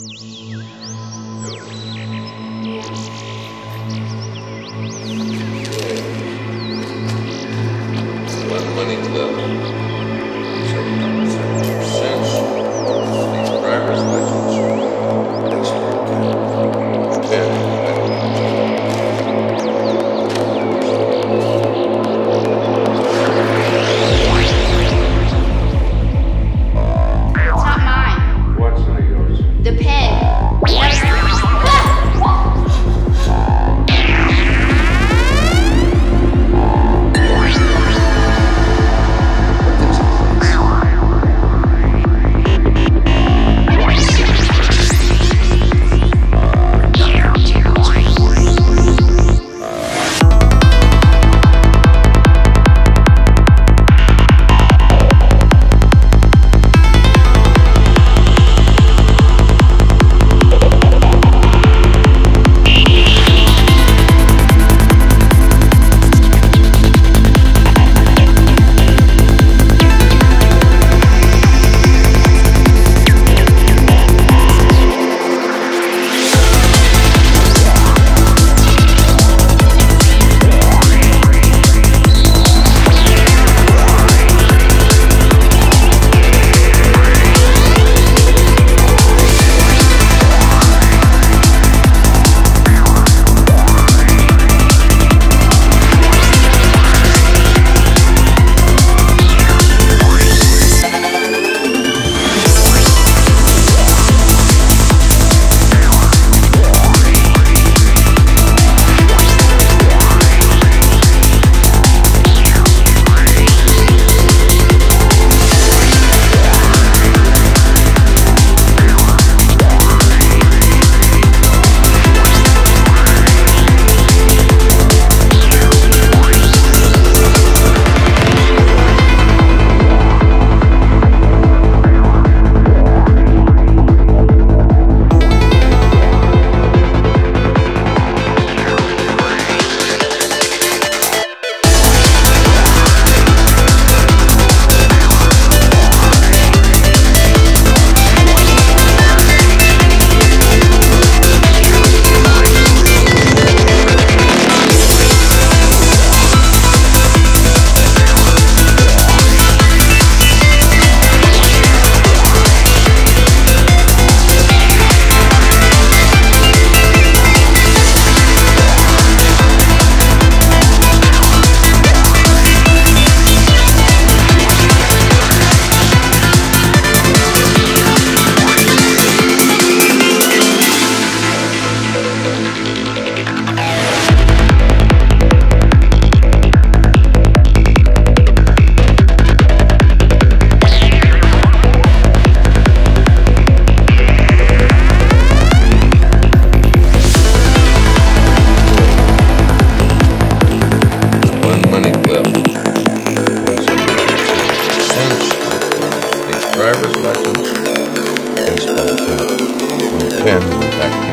One driver's license. Baseball cap. Pen. Back